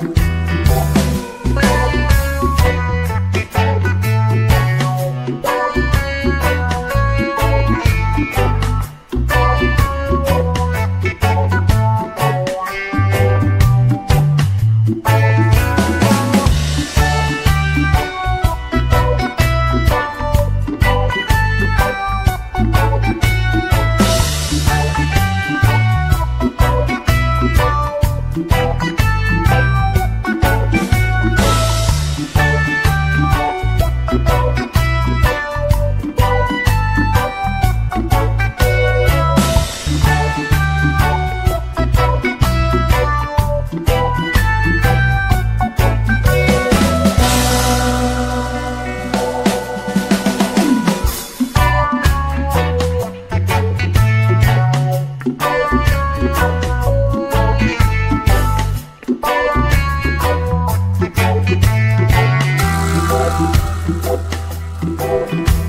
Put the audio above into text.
Thank Thank